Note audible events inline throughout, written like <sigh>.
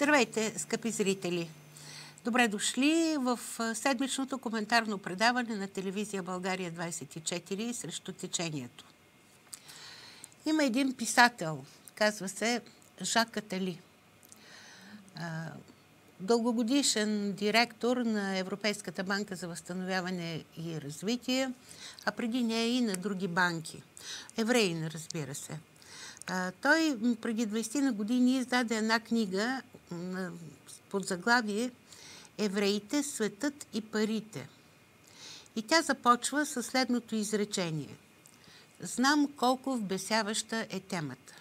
Здравейте, скъпи зрители! Добре дошли в седмичното коментарно предаване на телевизия България 24 срещу течението. Има един писател, казва се Жак Катали. Дългогодишен директор на Европейската банка за възстановяване и развитие, а преди нея и на други банки. Евреин, разбира се. Той преди 20 на години издаде една книга под заглавие Евреите, светът и парите. И тя започва със следното изречение. Знам колко вбесяваща е темата.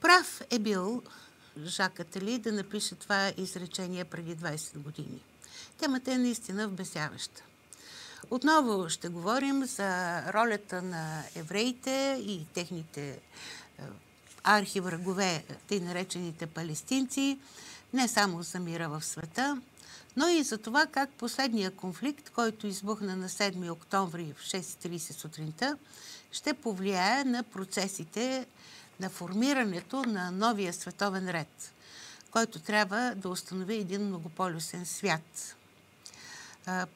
Прав е бил Жак Атали да напише това изречение преди 20 години. Темата е наистина вбесяваща. Отново ще говорим за ролята на евреите и техните архиврагове, тъй наречените палестинци, не само за мира в света, но и за това как последния конфликт, който избухна на 7 октомври в 6.30 сутринта, ще повлияе на процесите на формирането на новия световен ред, който трябва да установи един многополюсен свят.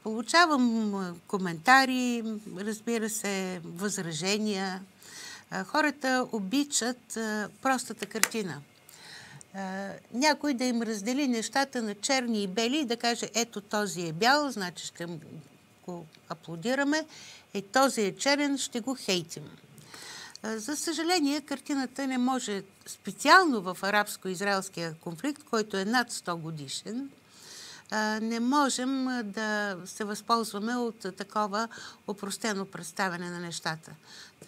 Получавам коментари, разбира се, възражения. Хората обичат простата картина. Някой да им раздели нещата на черни и бели и да каже, ето този е бял, значи ще го аплодираме, е този е черен, ще го хейтим. За съжаление, картината не може специално в арабско-израелския конфликт, който е над 100 годишен, не можем да се възползваме от такова опростено представяне на нещата.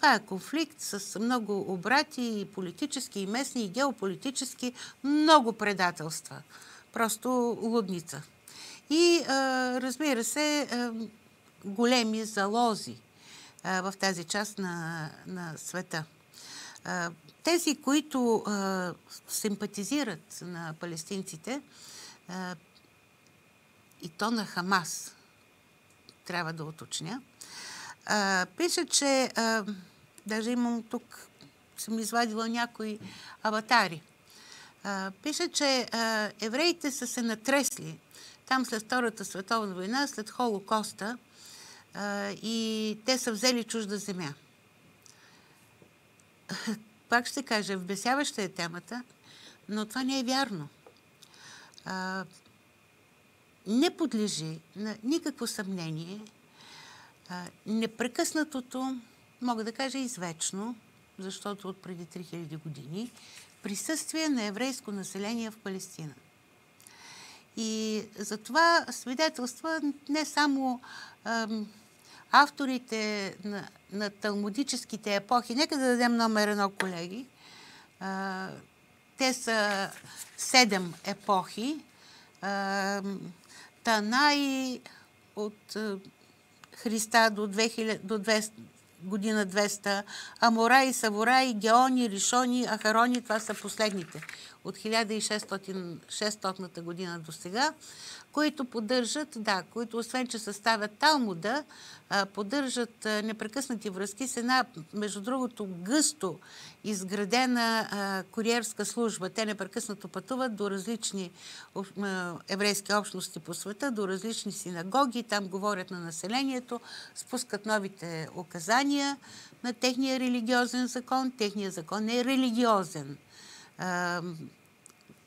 Това е конфликт с много обрати и политически, и местни, и геополитически, много предателства. Просто лудница. И разбира се, големи залози в тази част на, на света. Тези, които симпатизират на палестинците, и то на Хамас, трябва да уточня, пише, че даже имам тук, съм извадила някои аватари. пише, че евреите са се натресли там след Втората световна война, след Холокоста, и те са взели чужда земя. Пак ще кажа, вбесяваща е темата, но това не е вярно. не подлежи на никакво съмнение непрекъснатото, мога да кажа извечно, защото от преди 3000 години, присъствие на еврейско население в Палестина. И за това свидетелства не само ам, авторите на, на талмудическите епохи. Нека да дадем номер едно, колеги. А, те са седем епохи. А, Танай от Христа до, 2000, до 200, година 200, Аморай, Саворай, Геони, Ришони, Ахарони, това са последните от 1600 година до сега които поддържат, да, които освен, че съставят Талмуда, поддържат непрекъснати връзки с една, между другото, гъсто изградена куриерска служба. Те непрекъснато пътуват до различни еврейски общности по света, до различни синагоги, там говорят на населението, спускат новите указания на техния религиозен закон. Техният закон е религиозен,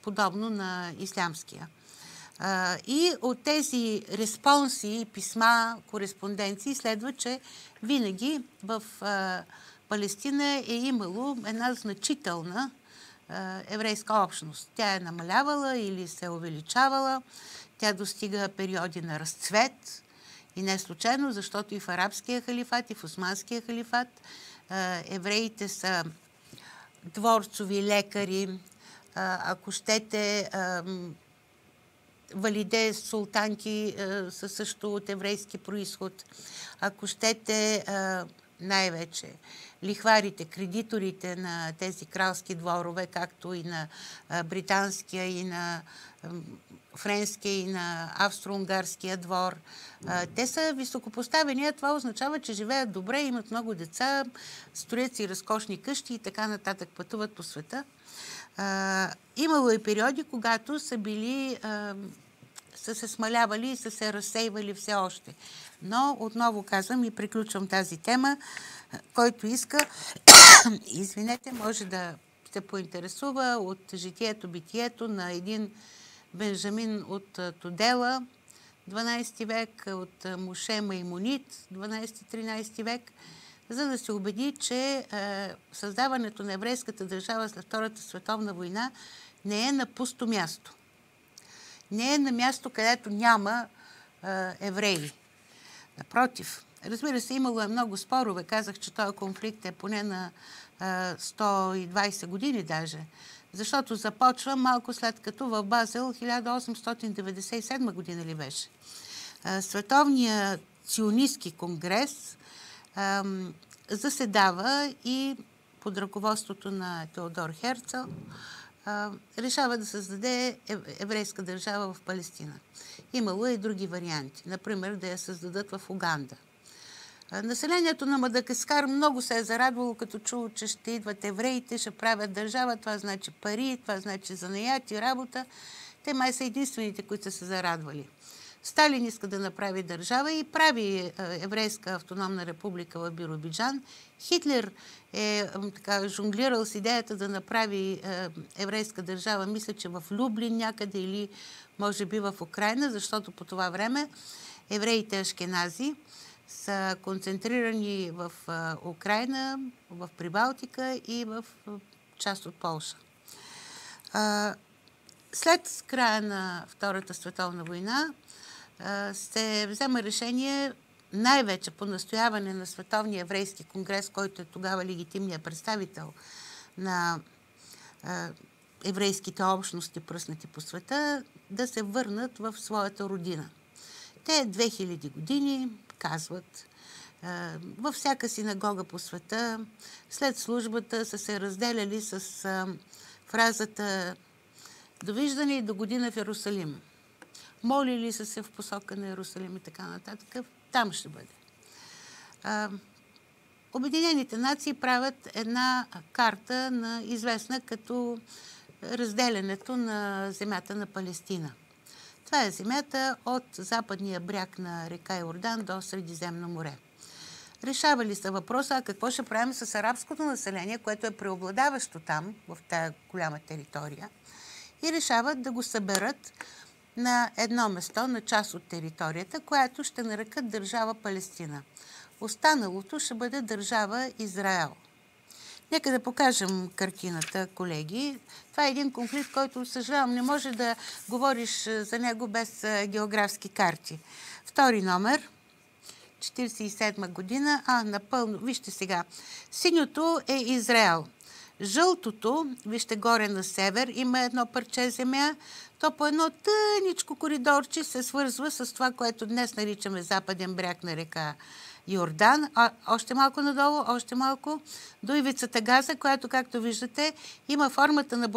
подобно на ислямския. И от тези респонси, писма, кореспонденции следва, че винаги в Палестина е имало една значителна еврейска общност. Тя е намалявала или се е увеличавала. Тя достига периоди на разцвет. И не случайно, защото и в арабския халифат, и в османския халифат евреите са дворцови лекари, ако щете валиде султанки са също от еврейски происход. Ако щете най-вече лихварите, кредиторите на тези кралски дворове, както и на британския и на френския и на австро-унгарския двор. Те са високопоставени, а това означава, че живеят добре, имат много деца, строят си разкошни къщи и така нататък пътуват по света. Имало и периоди, когато са били са се смалявали и са се разсейвали все още. Но, отново казвам и приключвам тази тема, който иска, <coughs> извинете, може да се поинтересува от житието, битието на един Бенжамин от Тодела, 12 век, от Моше Маймонит, 12-13 век, за да се убеди, че е, създаването на еврейската държава след Втората световна война не е на пусто място. Не е на място, където няма е, евреи. Напротив, разбира се, имало е много спорове. Казах, че този конфликт е поне на 120 години даже. Защото започва малко след като в Базел 1897 година ли беше. Световният ционистски конгрес заседава и под ръководството на Теодор Херцел решава да създаде еврейска държава в Палестина. Имало е и други варианти. Например, да я създадат в Уганда. Населението на Мадагаскар много се е зарадвало, като чуло, че ще идват евреите, ще правят държава. Това значи пари, това значи занаяти, работа. Те май са единствените, които са се зарадвали. Сталин иска да направи държава и прави еврейска автономна република в Биробиджан. Хитлер е така, жонглирал с идеята да направи еврейска държава, мисля, че в Люблин някъде или може би в Украина, защото по това време евреите ашкенази са концентрирани в Украина, в Прибалтика и в част от Полша. След края на Втората световна война се взема решение най-вече по настояване на Световния еврейски конгрес, който е тогава легитимният представител на еврейските общности, пръснати по света, да се върнат в своята родина. Те 2000 години казват. Във всяка синагога по света, след службата са се разделяли с фразата Довиждане и до година в Иерусалим. Молили са се в посока на Иерусалим и така нататък. Там ще бъде. Обединените нации правят една карта на известна като разделянето на земята на Палестина – това е земята от западния бряг на река Йордан до Средиземно море. Решавали са въпроса, а какво ще правим с арабското население, което е преобладаващо там, в тази голяма територия, и решават да го съберат на едно место, на част от територията, която ще нарекат държава Палестина. Останалото ще бъде държава Израел. Нека да покажем картината, колеги. Това е един конфликт, който, съжалявам, не може да говориш за него без географски карти. Втори номер, 47 година. А, напълно. Вижте сега. Синьото е Израел. Жълтото, вижте горе на север, има едно парче земя. То по едно тъничко коридорче се свързва с това, което днес наричаме западен бряг на река Йордан, а още малко надолу, още малко, до ивицата Газа, която, както виждате, има формата на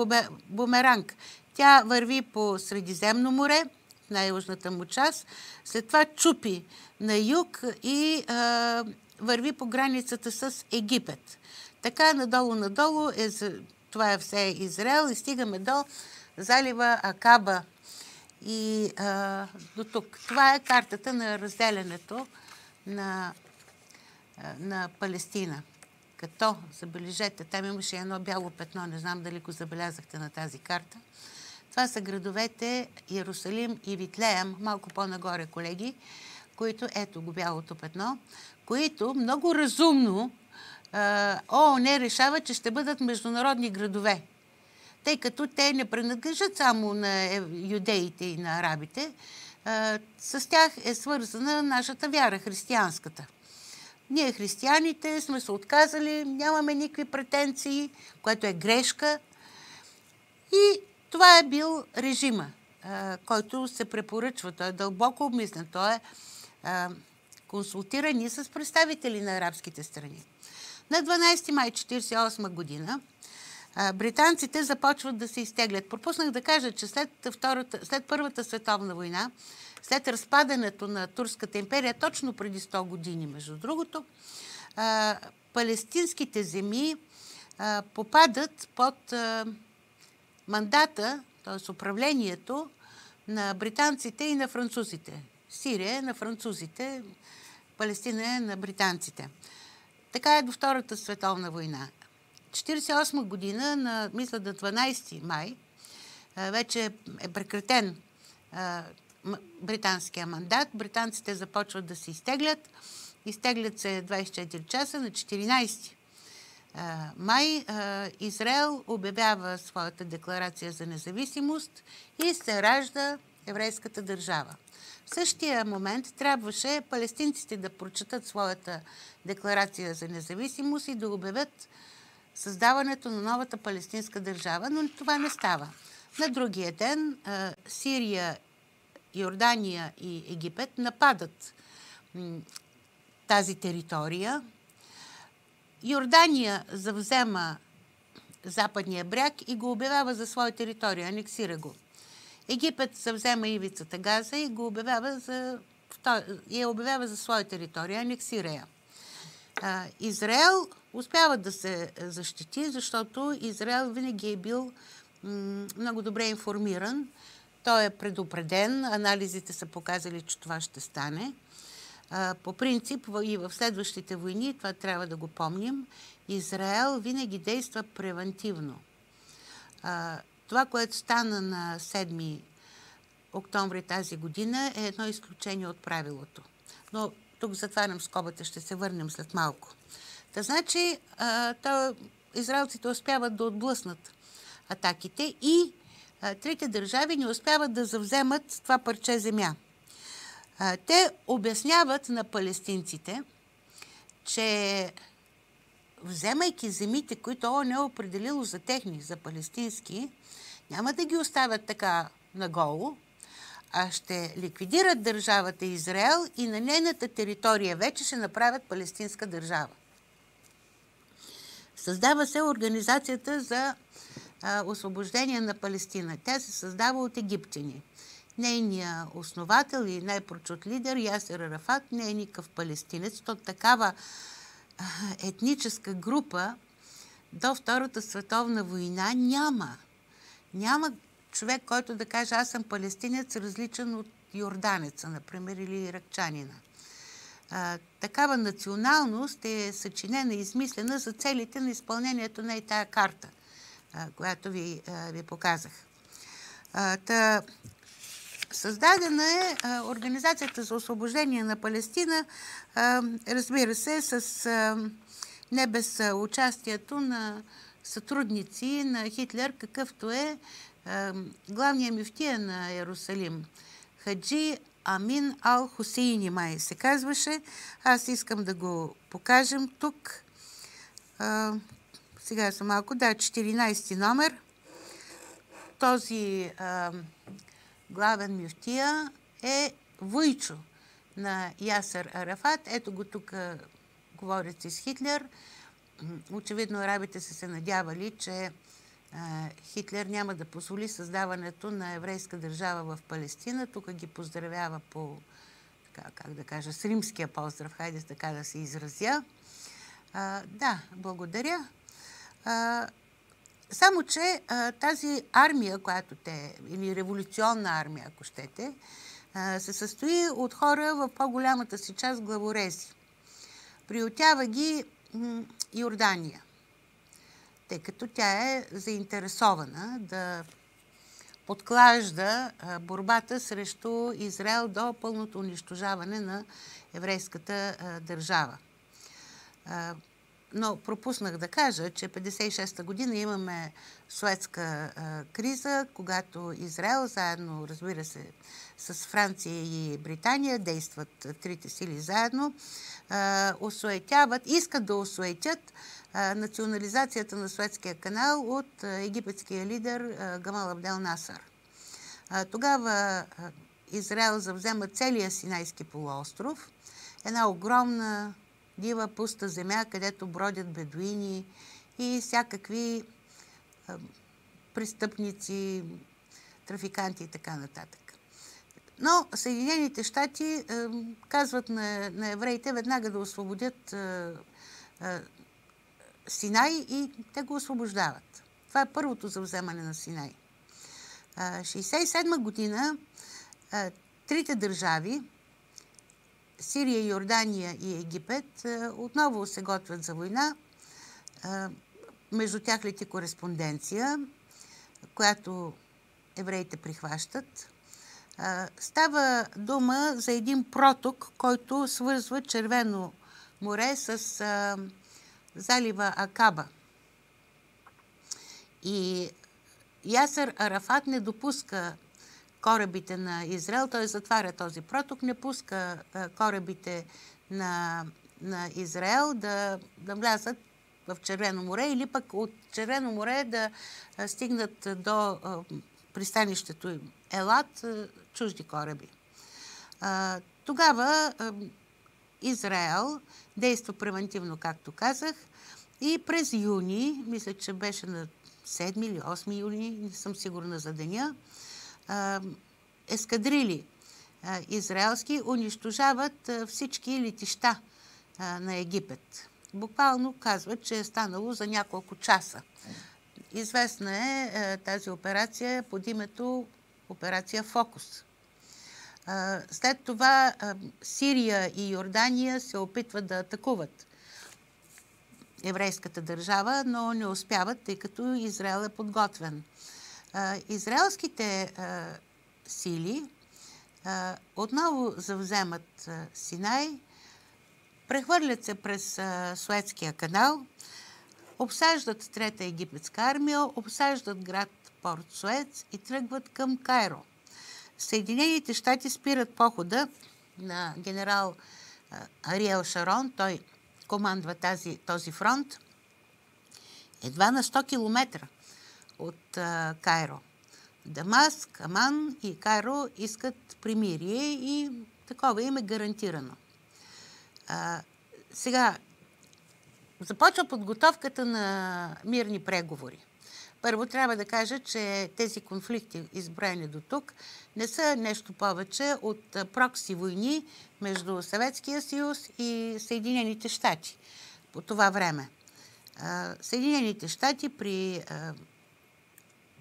бумеранг. Тя върви по Средиземно море, най-южната му част, след това чупи на юг и а, върви по границата с Египет. Така надолу-надолу, е, това е все Израел и стигаме до залива Акаба и а, до тук. Това е картата на разделянето на, на Палестина. Като, забележете, там имаше едно бяло петно, не знам дали го забелязахте на тази карта. Това са градовете Иерусалим и Витлеем, малко по-нагоре, колеги, които, ето го бялото петно, които много разумно ООН решава, че ще бъдат международни градове. Тъй като те не принадлежат само на юдеите и на арабите, с тях е свързана нашата вяра, християнската. Ние, християните, сме се отказали, нямаме никакви претенции, което е грешка. И това е бил режима, който се препоръчва. Той е дълбоко обмислен. Той е консултиран и с представители на арабските страни. На 12 май 1948 година британците започват да се изтеглят. Пропуснах да кажа, че след, втората, след Първата световна война, след разпадането на Турската империя, точно преди 100 години, между другото, палестинските земи попадат под мандата, т.е. управлението на британците и на французите. Сирия е на французите, Палестина е на британците. Така е до Втората световна война. 1948 година, на, мисля на 12 май, вече е прекратен британския мандат. Британците започват да се изтеглят. Изтеглят се 24 часа на 14 май Израел обявява своята декларация за независимост и се ражда еврейската държава. В същия момент трябваше палестинците да прочитат своята декларация за независимост и да обявят създаването на новата палестинска държава, но това не става. На другия ден Сирия, Йордания и Египет нападат тази територия. Йордания завзема западния бряг и го обявява за своя територия, анексира го. Египет завзема ивицата Газа и го обявява за, я обявява за своя територия, анексира я. Израел успява да се защити, защото Израел винаги е бил много добре информиран. Той е предупреден, анализите са показали, че това ще стане. По принцип и в следващите войни, това трябва да го помним, Израел винаги действа превентивно. Това, което стана на 7 октомври тази година е едно изключение от правилото. Но тук затварям скобата, ще се върнем след малко. Та значи, то, израелците успяват да отблъснат атаките и трите държави не успяват да завземат това парче земя. Те обясняват на палестинците, че вземайки земите, които ООН е определило за техни, за палестински, няма да ги оставят така наголо, а ще ликвидират държавата Израел и на нейната територия вече ще направят палестинска държава. Създава се Организацията за а, освобождение на Палестина. Тя се създава от египтяни. Нейният основател и най-прочут лидер Ясер Арафат не е никакъв палестинец. То такава етническа група до Втората световна война няма. Няма човек, който да каже аз съм палестинец, различен от йорданеца, например, или иракчанина. А, такава националност е съчинена и измислена за целите на изпълнението на и тая карта, а, която ви, а, ви показах. А, та, създадена е а, Организацията за освобождение на Палестина, а, разбира се, с а, не без участието на сътрудници на Хитлер, какъвто е главният мифтия на Иерусалим, Хаджи Амин Ал Хусейни май се казваше. Аз искам да го покажем тук. А, сега съм малко, да, 14 номер. Този а, главен мюфтия е Войчо на Ясър Арафат. Ето го тук говорят с Хитлер. Очевидно арабите са се надявали, че Хитлер няма да позволи създаването на еврейска държава в Палестина. Тук ги поздравява по, така, как да кажа, с римския поздрав, хайде така да се изразя. А, да, благодаря. А, само, че а, тази армия, която те, или революционна армия, ако щете, а, се състои от хора в по-голямата си част главорези. Приютява ги Йордания тъй като тя е заинтересована да подклажда борбата срещу Израел до пълното унищожаване на еврейската държава. Но пропуснах да кажа, че 56-та година имаме суетска криза, когато Израел, заедно, разбира се, с Франция и Британия, действат трите сили заедно, осуетяват, искат да осуетят национализацията на Суетския канал от египетския лидер Гамал Абдел Насър. Тогава Израел завзема целия Синайски полуостров, една огромна дива пуста земя, където бродят бедуини и всякакви престъпници, трафиканти и така нататък. Но Съединените щати казват на, на евреите веднага да освободят Синай и те го освобождават. Това е първото за вземане на Синай. 1967 година трите държави Сирия, Йордания и Египет отново се готвят за война. Между тях лети кореспонденция, която евреите прихващат. Става дума за един проток, който свързва Червено море с залива Акаба. И Ясър Арафат не допуска корабите на Израел, той затваря този проток, не пуска корабите на, на Израел да, да влязат в Червено море или пък от Червено море да стигнат до пристанището Елат чужди кораби. Тогава Израел действа превентивно, както казах, и през юни, мисля, че беше на 7 или 8 юни, не съм сигурна за деня, ескадрили израелски унищожават всички летища на Египет. Буквално казват, че е станало за няколко часа. Известна е тази операция под името операция Фокус. След това Сирия и Йордания се опитват да атакуват еврейската държава, но не успяват, тъй като Израел е подготвен. Израелските сили отново завземат Синай, прехвърлят се през Суетския канал, обсаждат Трета египетска армия, обсаждат град Порт Суец и тръгват към Кайро. Съединените щати спират похода на генерал Ариел Шарон. Той командва тази, този фронт. Едва на 100 км от а, Кайро. Дамаск, Аман и Кайро искат примирие и такова им е гарантирано. А, сега, започва подготовката на мирни преговори. Първо трябва да кажа, че тези конфликти, изброени до тук, не са нещо повече от прокси войни между Съветския съюз и Съединените щати по това време. Съединените щати при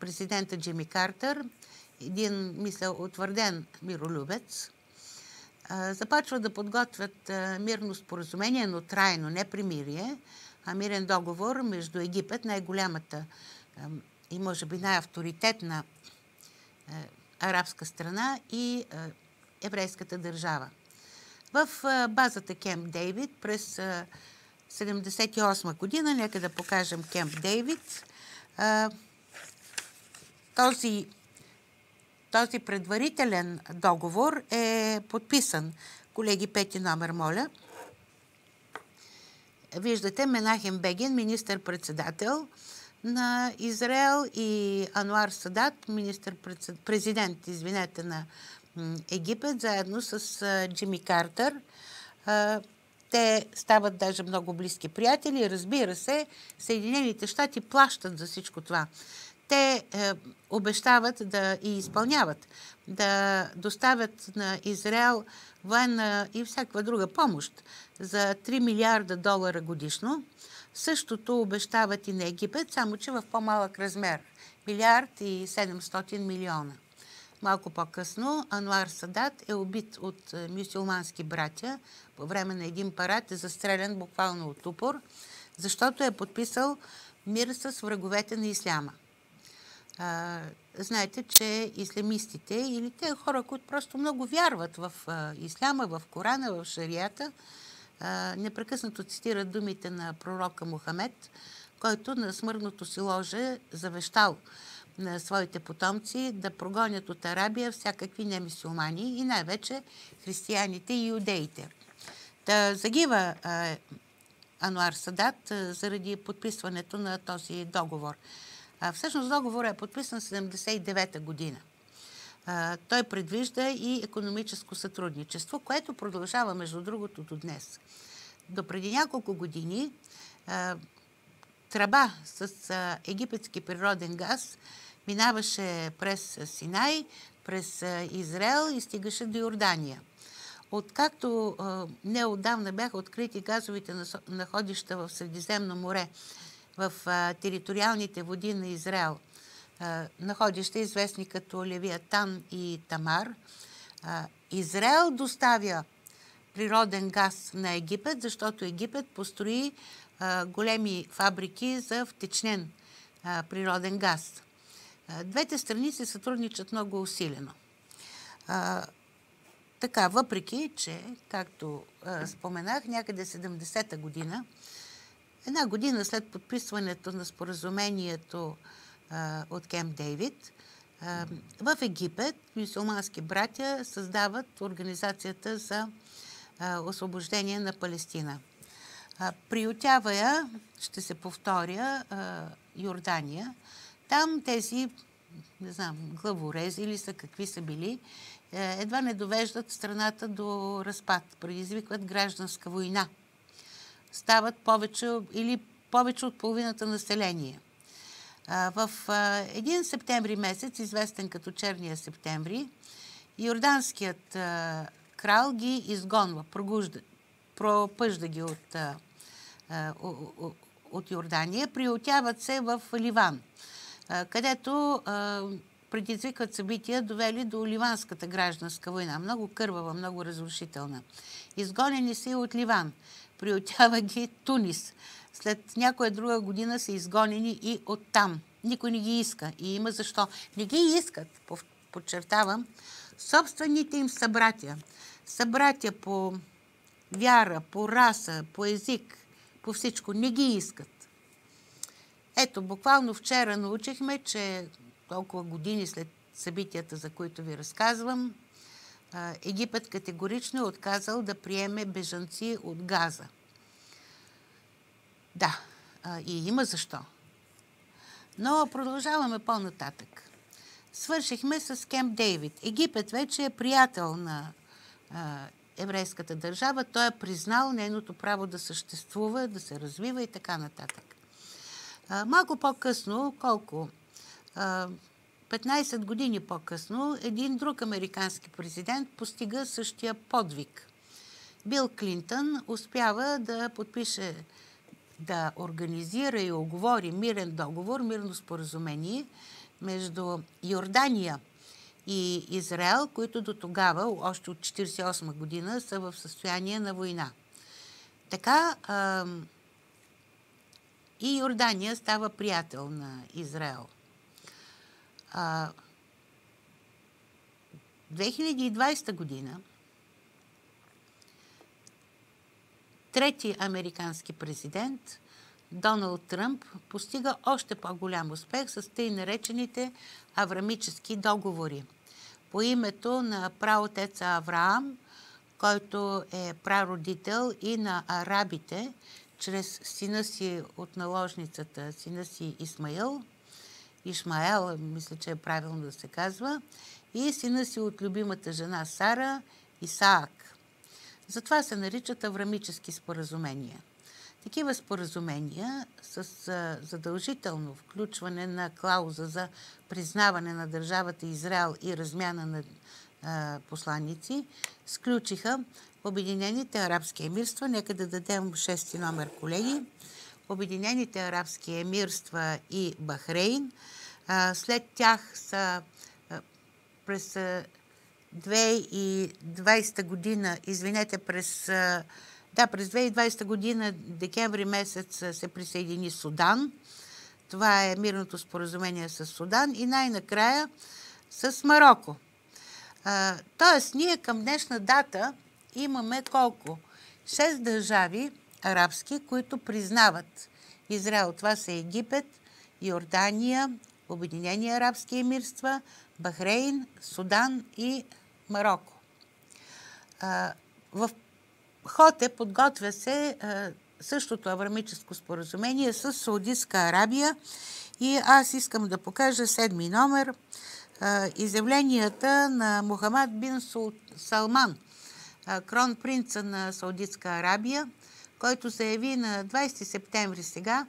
президента Джимми Картер, един, мисля, утвърден миролюбец, започва да подготвят мирно споразумение, но трайно, не примирие, а мирен договор между Египет, най-голямата и може би най-авторитетна е, арабска страна и е, еврейската държава. В е, базата Кемп Дейвид през 1978 година, нека да покажем Кемп Дейвид, този, този предварителен договор е подписан. Колеги, пети номер, моля. Виждате Менахем Беген, министър-председател, на Израел и Ануар Садат, министър-президент, извинете, на Египет, заедно с Джимми Картер. Те стават даже много близки приятели. Разбира се, Съединените щати плащат за всичко това. Те е, обещават да и изпълняват, да доставят на Израел военна и всякаква друга помощ за 3 милиарда долара годишно Същото обещават и на Египет, само че в по-малък размер. Милиард и 700 милиона. Малко по-късно Ануар Садат е убит от е, мюсюлмански братя по време на един парад, е застрелян буквално от упор, защото е подписал мир с враговете на исляма. А, знаете, че ислямистите или те хора, които просто много вярват в а, исляма, в Корана, в шарията, непрекъснато цитират думите на пророка Мухамед, който на смъртното си ложе завещал на своите потомци да прогонят от Арабия всякакви немисюлмани и най-вече християните и иудеите. Да загива а, Ануар Садат а, заради подписването на този договор. А, всъщност договорът е подписан в 79 година той предвижда и економическо сътрудничество, което продължава, между другото, до днес. До преди няколко години тръба с египетски природен газ минаваше през Синай, през Израел и стигаше до Йордания. Откакто неодавна бяха открити газовите находища в Средиземно море, в териториалните води на Израел, находища известни като Левиатан и Тамар, Израел доставя природен газ на Египет, защото Египет построи големи фабрики за втечнен природен газ. Двете страни се сътрудничат много усилено. Така, въпреки, че, както споменах, някъде 70-та година, една година след подписването на споразумението от Кемп Дейвид, в Египет мусулмански братя създават Организацията за освобождение на Палестина. Приютява я, ще се повторя, Йордания. Там тези, не знам, главорези или са какви са били, е, едва не довеждат страната до разпад, предизвикват гражданска война. Стават повече или повече от половината население. В един септември месец, известен като Черния септември, Йорданският крал ги изгонва, прогужда, пропъжда ги от, от Йордания, приютяват се в Ливан, където предизвикват събития, довели до Ливанската гражданска война. Много кървава, много разрушителна. Изгонени са и от Ливан. Приютява ги Тунис. След някоя друга година са изгонени и от там. Никой не ги иска. И има защо. Не ги искат, подчертавам, собствените им събратя. Събратя по вяра, по раса, по език, по всичко. Не ги искат. Ето, буквално вчера научихме, че толкова години след събитията, за които ви разказвам, Египет категорично е отказал да приеме бежанци от Газа. Да, и има защо. Но продължаваме по-нататък. Свършихме с Кемп Дейвид. Египет вече е приятел на а, еврейската държава. Той е признал нейното право да съществува, да се развива и така нататък. А, малко по-късно, колко? 15 години по-късно един друг американски президент постига същия подвиг. Бил Клинтън успява да подпише, да организира и оговори мирен договор, мирно споразумение между Йордания и Израел, които до тогава, още от 1948 година, са в състояние на война. Така и Йордания става приятел на Израел – 2020 година трети американски президент Доналд Тръмп постига още по-голям успех с тъй наречените аврамически договори по името на праотеца Авраам, който е прародител и на арабите, чрез сина си от наложницата, сина си Исмаил – Ишмаел, мисля, че е правилно да се казва, и сина си от любимата жена Сара, Исаак. Затова се наричат аврамически споразумения. Такива споразумения с задължително включване на клауза за признаване на държавата Израел и размяна на посланици, сключиха Обединените арабски емирства. Нека да дадем шести номер, колеги. Обединените арабски емирства и Бахрейн. След тях са през 2020 година, извинете, през, да, през 2020 година, декември месец, се присъедини Судан. Това е мирното споразумение с Судан и най-накрая с Марокко. Тоест, ние към днешна дата имаме колко? Шест държави, арабски, които признават Израел. Това са Египет, Йордания, Обединени арабски емирства, Бахрейн, Судан и Марокко. В Хоте подготвя се същото аврамическо споразумение с Саудитска Арабия и аз искам да покажа седми номер изявленията на Мухамад бин Салман, кронпринца на Саудитска Арабия, който заяви на 20 септември сега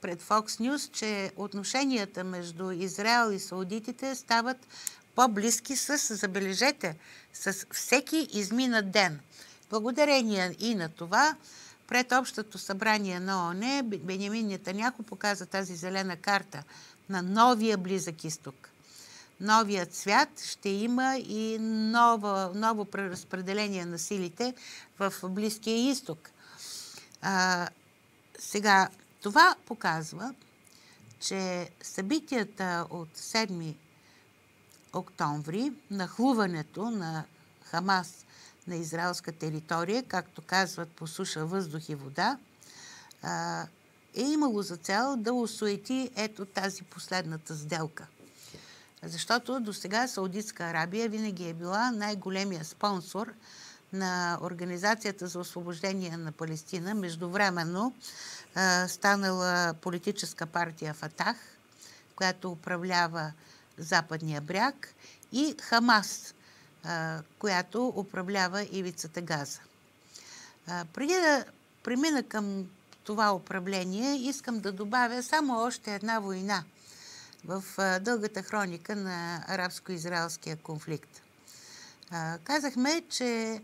пред Fox News, че отношенията между Израел и саудитите стават по-близки с, забележете, с всеки изминат ден. Благодарение и на това, пред Общото събрание на ООН, Бенямин Нетаняхо показа тази зелена карта на новия Близък изток. Новият свят ще има и ново, ново преразпределение на силите в Близкия изток. А, сега, това показва, че събитията от 7 октомври, нахлуването на Хамас на израелска територия, както казват по суша, въздух и вода, е имало за цел да осуети ето тази последната сделка. Защото до сега Саудитска Арабия винаги е била най-големия спонсор на Организацията за освобождение на Палестина, междувременно станала политическа партия Фатах, която управлява Западния бряг, и Хамас, която управлява ивицата Газа. Преди да премина към това управление, искам да добавя само още една война в дългата хроника на арабско-израелския конфликт. Казахме, че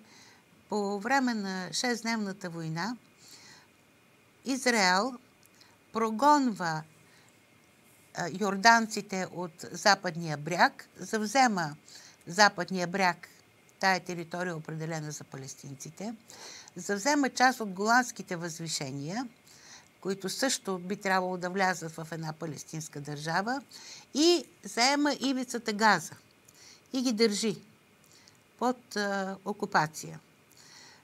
по време на 6-дневната война Израел прогонва йорданците от западния бряг, завзема западния бряг, тая територия е определена за палестинците, завзема част от голандските възвишения, които също би трябвало да влязат в една палестинска държава, и заема ивицата Газа и ги държи под а, окупация.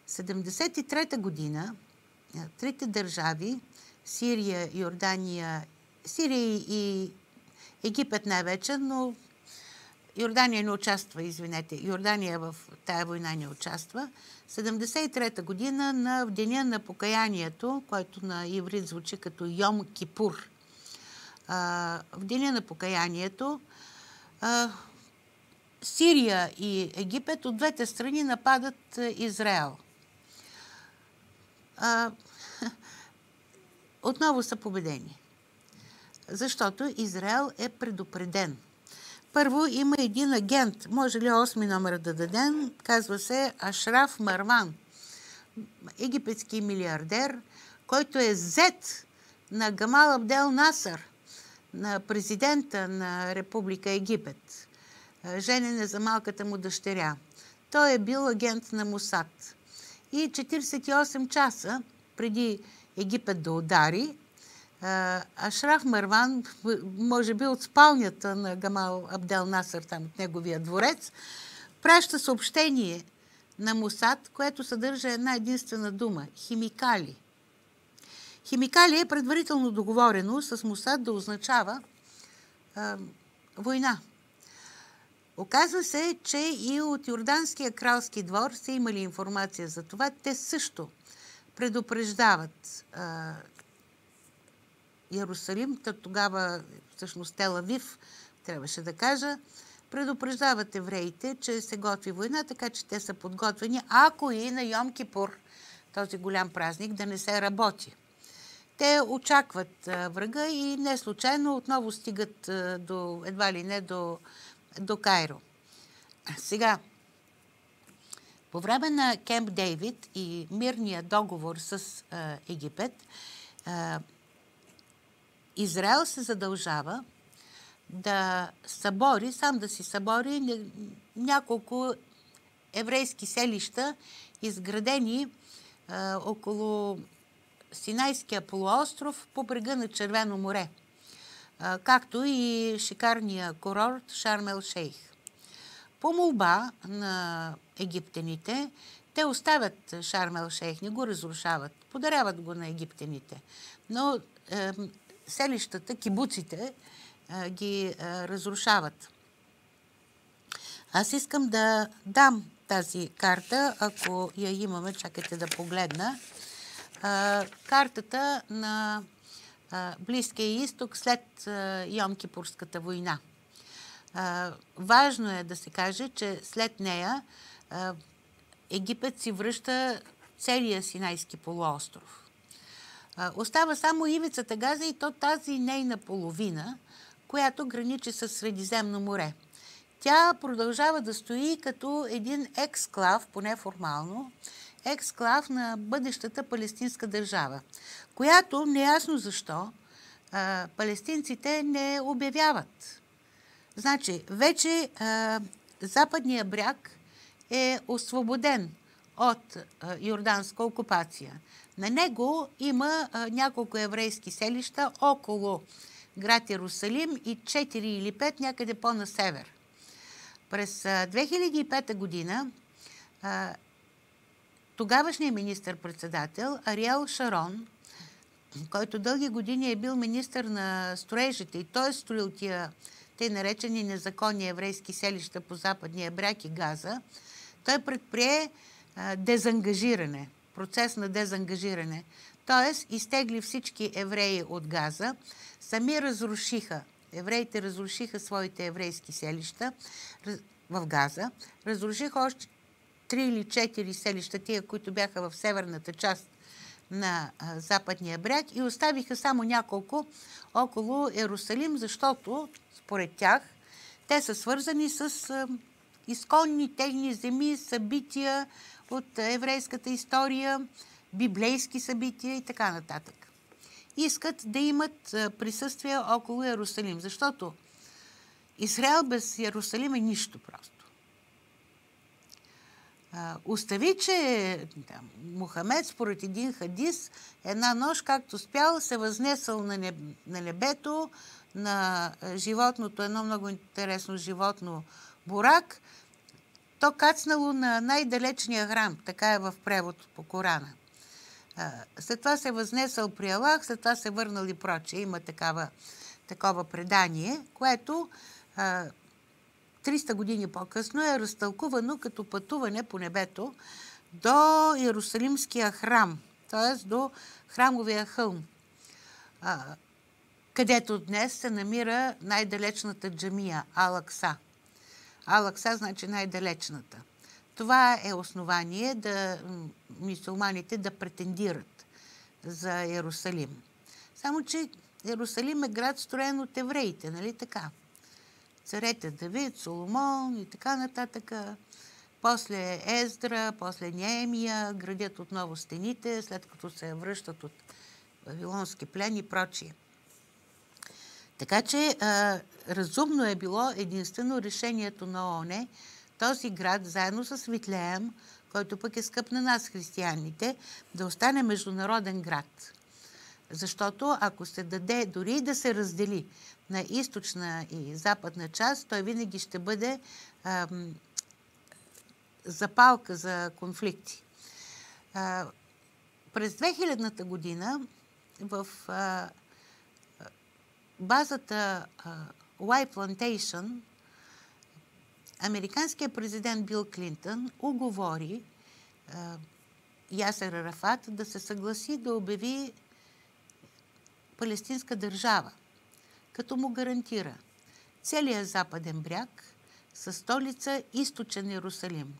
73-та година трите държави Сирия, Йордания, Сирия и Египет най-вече, но Йордания не участва, извинете. Йордания в тая война не участва. 73-та година на, в деня на покаянието, който на иврит звучи като Йом Кипур. А, в деня на покаянието а, Сирия и Египет от двете страни нападат Израел. А, <laughs> отново са победени. Защото Израел е предупреден – първо има един агент, може ли осми номер да дадем, казва се Ашраф Марван, египетски милиардер, който е зет на Гамал Абдел Насър, на президента на Република Египет. Женен е за малката му дъщеря. Той е бил агент на Мусад. И 48 часа преди Египет да удари, Ашраф Марван, може би от спалнята на Гамал Абдел Насър, там от неговия дворец, праща съобщение на Мусад, което съдържа една единствена дума – химикали. Химикали е предварително договорено с Мусад да означава а, война. Оказва се, че и от Йорданския кралски двор са имали информация за това. Те също предупреждават а, Иерусалим, тогава всъщност Телавив, трябваше да кажа, предупреждават евреите, че се готви война, така че те са подготвени, ако и на Йом Кипур, този голям празник, да не се работи. Те очакват врага и не случайно отново стигат до, едва ли не до, до Кайро. Сега, по време на Кемп Дейвид и мирния договор с Египет, Израел се задължава да събори, сам да си събори няколко еврейски селища, изградени а, около Синайския полуостров по брега на Червено море, а, както и шикарния курорт Шармел Шейх. По молба на египтяните, те оставят Шармел Шейх, не го разрушават, подаряват го на египтяните. Но е, селищата, кибуците ги разрушават. Аз искам да дам тази карта, ако я имаме, чакайте да погледна. Картата на Близкия изток след Йом-Кипурската война. Важно е да се каже, че след нея Египет си връща целия Синайски полуостров. Остава само ивицата Газа и то тази нейна половина, която граничи с Средиземно море. Тя продължава да стои като един ексклав, поне формално, ексклав на бъдещата палестинска държава, която неясно защо а, палестинците не обявяват. Значи, вече а, западния бряг е освободен от а, йорданска окупация. На него има а, няколко еврейски селища около град Иерусалим и 4 или 5 някъде по-на север. През 2005 година тогавашният министър-председател Ариел Шарон, който дълги години е бил министър на строежите и той е строил тия те наречени незаконни еврейски селища по западния бряг и Газа, той предприе а, дезангажиране, процес на дезангажиране. Тоест, изтегли всички евреи от Газа, сами разрушиха, евреите разрушиха своите еврейски селища в Газа, разрушиха още три или четири селища, тия, които бяха в северната част на западния бряг и оставиха само няколко около Ерусалим, защото според тях те са свързани с изконни техни земи, събития от еврейската история, библейски събития и така нататък. Искат да имат присъствие около Иерусалим, защото Израел без Иерусалим е нищо просто. Остави, че да, Мухамед, според един хадис, една нощ, както спял, се възнесъл на, неб, на небето, на животното, едно много интересно животно, бурак, то кацнало на най-далечния храм, така е в превод по Корана. След това се възнесъл при Аллах, след това се върнал и прочее. Има такава, такова предание, което 300 години по-късно е разтълкувано като пътуване по небето до Иерусалимския храм, т.е. до храмовия хълм, където днес се намира най-далечната джамия Алакса. Алакса значи най-далечната. Това е основание да мисулманите да претендират за Иерусалим. Само, че Иерусалим е град строен от евреите, нали така? Царете Давид, Соломон и така нататък. После Ездра, после Неемия градят отново стените, след като се връщат от Вавилонски плен и прочие. Така че а, разумно е било единствено решението на ООН този град, заедно с Витлеем, който пък е скъп на нас, християните, да остане международен град. Защото ако се даде, дори да се раздели на източна и западна част, той винаги ще бъде ам, запалка за конфликти. А, през 2000-та година в а, базата а, Y Plantation американският президент Бил Клинтън уговори а, Ясер Арафат да се съгласи да обяви палестинска държава като му гарантира целият западен бряг със столица Източен Иерусалим.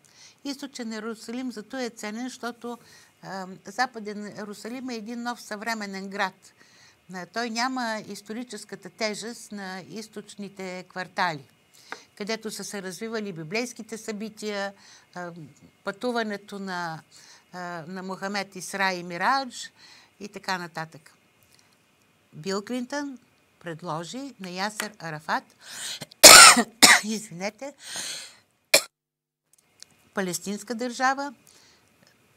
Източен Иерусалим зато е ценен, защото е, Западен Иерусалим е един нов съвременен град. Той няма историческата тежест на източните квартали, където са се развивали библейските събития, пътуването на, на Мохамед Исра и Мирадж и така нататък. Бил Клинтън предложи на Ясер Арафат, <coughs> извинете, палестинска държава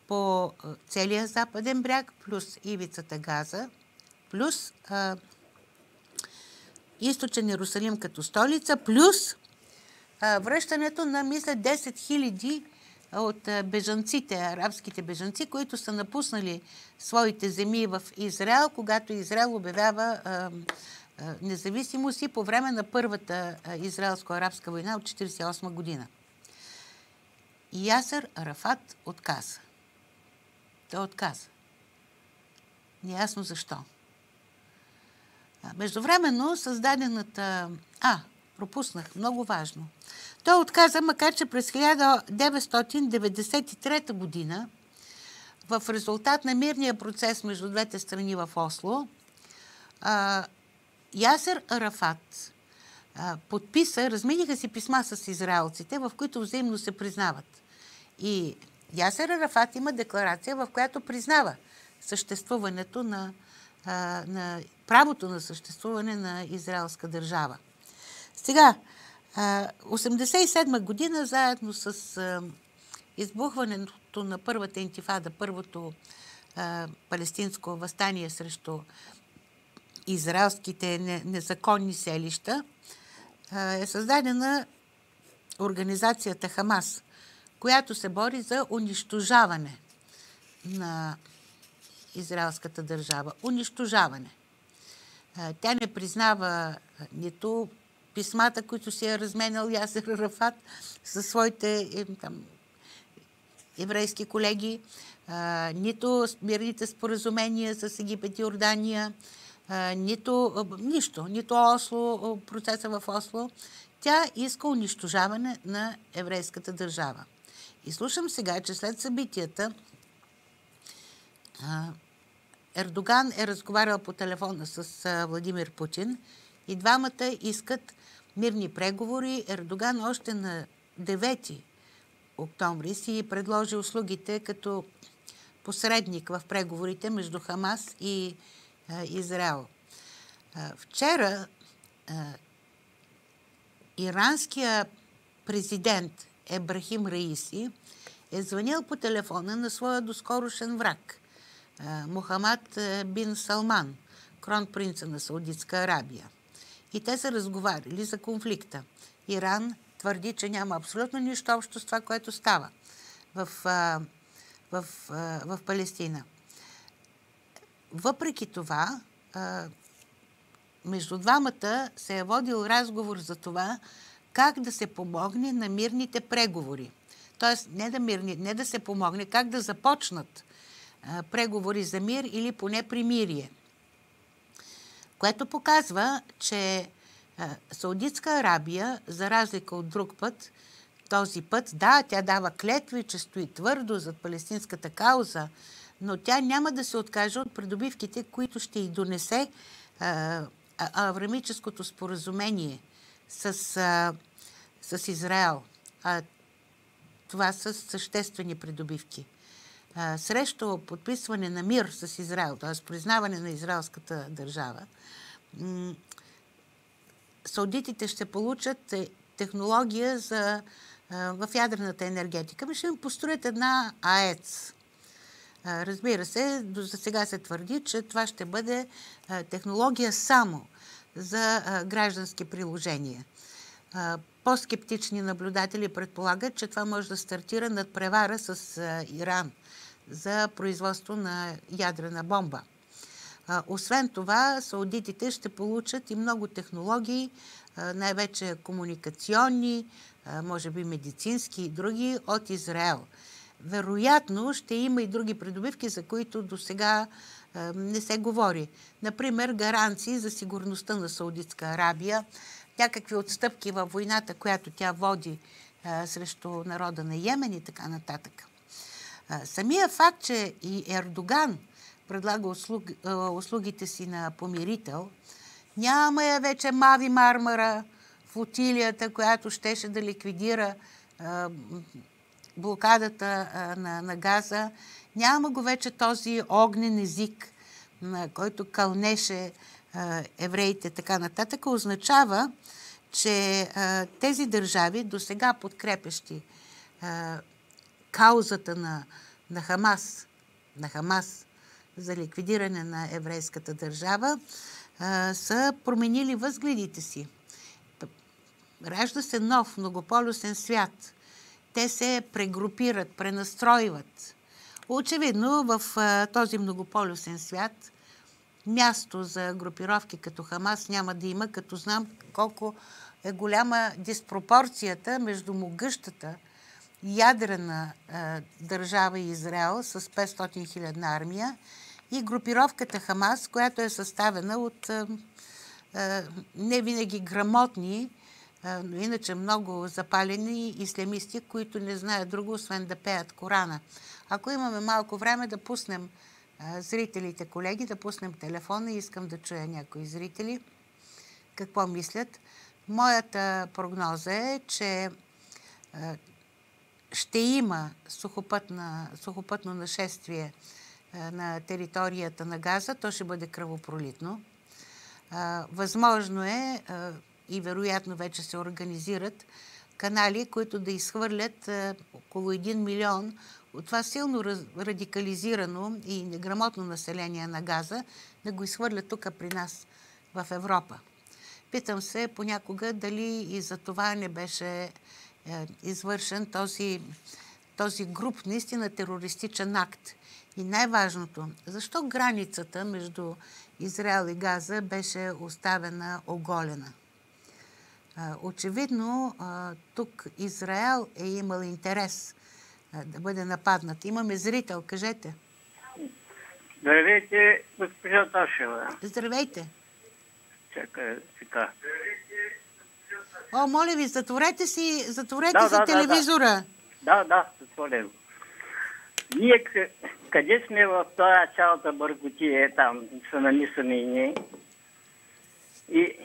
по целия западен бряг, плюс ивицата Газа, плюс а, източен Иерусалим като столица, плюс а, връщането на, мисля, 10 000 от бежанците, арабските бежанци, които са напуснали своите земи в Израел, когато Израел обявява а, независимост и по време на първата израелско-арабска война от 1948 година. Ясър Арафат отказа. Той отказа. Неясно защо. Междувременно създадената... А, пропуснах, много важно. Той отказа, макар че през 1993 година в резултат на мирния процес между двете страни в Осло, Ясер Арафат подписа, размениха си писма с израелците, в които взаимно се признават. И Ясер Арафат има декларация, в която признава съществуването на, на правото на съществуване на израелска държава. Сега, 87 година, заедно с избухването на първата интифада, първото палестинско възстание срещу израелските незаконни селища, е създадена организацията Хамас, която се бори за унищожаване на израелската държава. Унищожаване. Тя не признава нито писмата, които си е разменял Ясер Рафат със своите там, еврейски колеги, нито мирните споразумения с Египет и Йордания, нито нищо, нито Осло, процеса в Осло. Тя иска унищожаване на еврейската държава. И слушам сега, че след събитията Ердоган е разговарял по телефона с Владимир Путин и двамата искат мирни преговори. Ердоган още на 9 октомври си предложи услугите като посредник в преговорите между Хамас и Израел. Вчера иранския президент Ебрахим Раиси е звънил по телефона на своя доскорошен враг Мухамад бин Салман, кронпринца на Саудитска Арабия. И те са разговаряли за конфликта. Иран твърди, че няма абсолютно нищо общо с това, което става в, в, в, в Палестина. Въпреки това, между двамата се е водил разговор за това как да се помогне на мирните преговори. Тоест, не да, мирни, не да се помогне, как да започнат преговори за мир или поне примирие. Което показва, че Саудитска Арабия, за разлика от друг път, този път, да, тя дава клетви, че стои твърдо зад палестинската кауза, но тя няма да се откаже от придобивките, които ще й донесе а, аврамическото споразумение с, а, с Израел. А, това са съществени придобивки. А, срещу подписване на мир с Израел, т.е. признаване на израелската държава, саудитите ще получат технология за, а, в ядрената енергетика. Ще им построят една АЕЦ Разбира се, до сега се твърди, че това ще бъде технология само за граждански приложения. По-скептични наблюдатели предполагат, че това може да стартира над превара с Иран за производство на ядрена бомба. Освен това, саудитите ще получат и много технологии, най-вече комуникационни, може би медицински и други от Израел – вероятно ще има и други придобивки, за които до сега не се говори. Например, гаранции за сигурността на Саудитска Арабия, някакви отстъпки във войната, която тя води срещу народа на Йемен и така нататък. самия факт, че и Ердоган предлага услуг, услугите си на помирител, няма я вече Мави Мармара, флотилията, която щеше да ликвидира блокадата на, на газа, няма го вече този огнен език, на който кълнеше евреите, така нататък, означава, че тези държави, до сега подкрепещи каузата на, на Хамас, на Хамас за ликвидиране на еврейската държава, са променили възгледите си. Ражда се нов, многополюсен свят – те се прегрупират, пренастройват. Очевидно в този многополюсен свят място за групировки като Хамас няма да има, като знам колко е голяма диспропорцията между могъщата ядрена а, държава Израел с 500 хилядна армия и групировката Хамас, която е съставена от а, а, не винаги грамотни но иначе много запалени ислямисти, които не знаят друго, освен да пеят Корана. Ако имаме малко време да пуснем зрителите, колеги, да пуснем телефона, искам да чуя някои зрители какво мислят. Моята прогноза е, че ще има сухопътно нашествие на територията на Газа. То ще бъде кръвопролитно. Възможно е и вероятно вече се организират канали, които да изхвърлят около 1 милион от това силно радикализирано и неграмотно население на Газа, да го изхвърлят тук при нас в Европа. Питам се понякога дали и за това не беше е, извършен този, този груп, наистина терористичен акт. И най-важното, защо границата между Израел и Газа беше оставена оголена? Очевидно, тук Израел е имал интерес да бъде нападнат. Имаме зрител, кажете. Здравейте, госпожа Ташева. Здравейте. Чакай, така. О, моля ви, затворете си, затворете да, си да, телевизора. Да, да, затворен. Ние къде сме в тази цялата бърготия, там са намисани и ние. И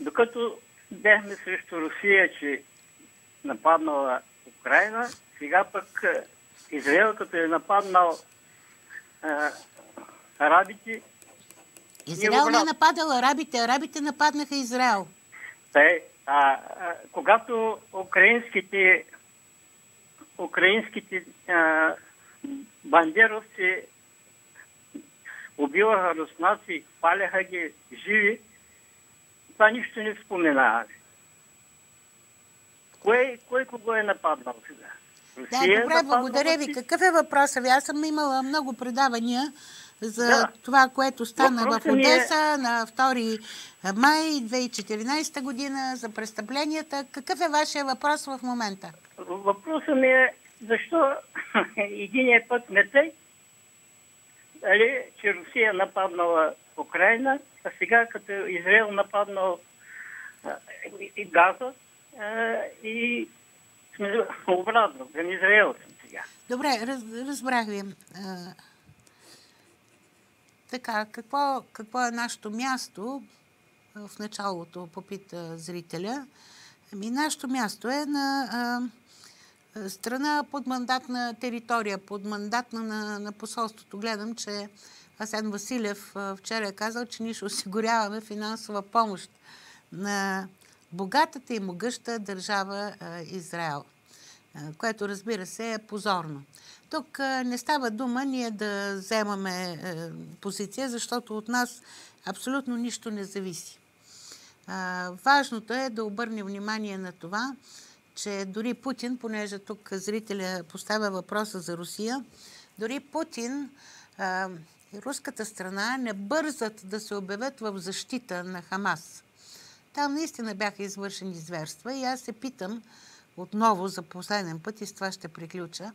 докато бяхме срещу Русия, че нападнала Украина, сега пък Израел, като е нападнал а, арабите, Израел не е нападал арабите, арабите нападнаха Израел. Те, а, а, когато украинските украинските а, бандеровци убиваха руснаци, паляха ги живи, това нищо не споменава. Кой, кой кого е нападнал сега? Русия да, добре, благодаря ви. Какъв е въпросът ви? Аз съм имала много предавания за да. това, което стана Въпросът в е- Одеса е... на 2 май 2014 година за престъпленията. Какъв е вашия въпрос в момента? Въпросът ми е защо <laughs> единия път не тъй, дали, че Русия нападнала Украина, а сега като Израел нападнал и Газа и сме обратно, към Израел съм сега. Добре, раз, разбрах ви. Така, какво, какво е нашето място? В началото попита зрителя. Ами, нашето място е на а, страна под мандатна територия, под мандатна на, на посолството. Гледам, че Асен Василев вчера е казал, че ние ще осигуряваме финансова помощ на богатата и могъща държава Израел, което разбира се е позорно. Тук не става дума ние да вземаме позиция, защото от нас абсолютно нищо не зависи. Важното е да обърнем внимание на това, че дори Путин, понеже тук зрителя поставя въпроса за Русия, дори Путин и руската страна не бързат да се обявят в защита на Хамас. Там наистина бяха извършени зверства и аз се питам отново за последен път и с това ще приключа.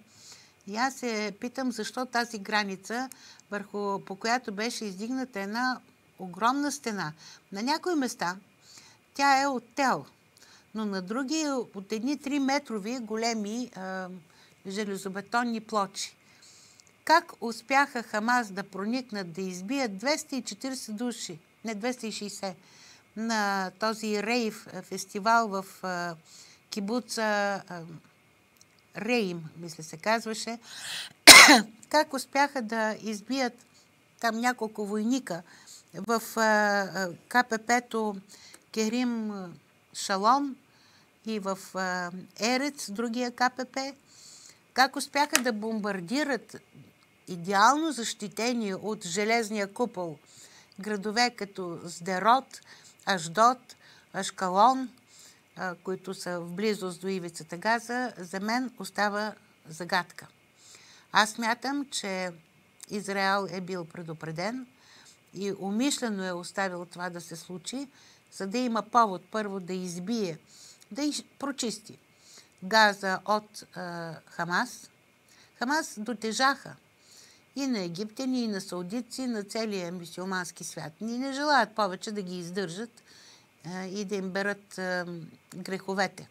И аз се питам защо тази граница, върху, по която беше издигната една огромна стена. На някои места тя е от тел, но на други от едни 3 метрови големи а, железобетонни плочи. Как успяха Хамас да проникнат, да избият 240 души, не 260, на този рейв фестивал в а, кибуца а, Рейм, мисля се казваше, <coughs> как успяха да избият там няколко войника в КПП-то Керим Шалон и в Ерец, другия КПП, как успяха да бомбардират идеално защитени от железния купол градове като Сдерот, Аждот, Ашкалон, които са в близост до ивицата Газа, за мен остава загадка. Аз мятам, че Израел е бил предупреден и умишлено е оставил това да се случи, за да има повод първо да избие, да из... прочисти Газа от а, Хамас. Хамас дотежаха и на египтяни, и на саудитци, на целия мусулмански свят. Ни не желаят повече да ги издържат и да им берат греховете.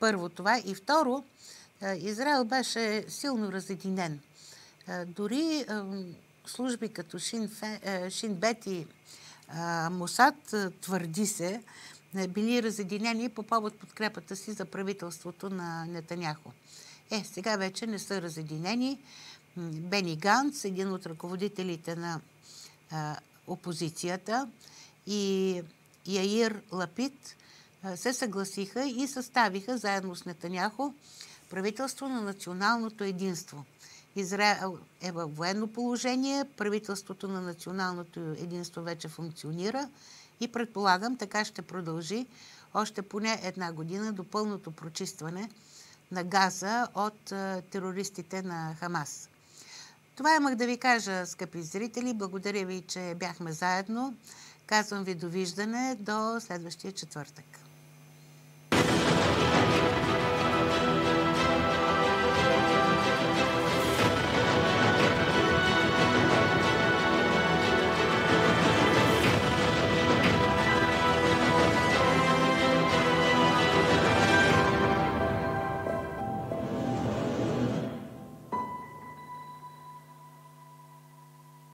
Първо това. И второ, Израел беше силно разединен. Дори служби като Шин, Фе, Шин и Мусад твърди се, били разединени по повод подкрепата си за правителството на Нетаняхо. Е, сега вече не са разединени. Бени Ганс, един от ръководителите на а, опозицията, и Яир Лапит а, се съгласиха и съставиха заедно с Нетаняхо правителство на националното единство. Израел е във военно положение, правителството на националното единство вече функционира и предполагам така ще продължи още поне една година до пълното прочистване на Газа от терористите на Хамас. Това имах да ви кажа, скъпи зрители. Благодаря ви, че бяхме заедно. Казвам ви довиждане до следващия четвъртък.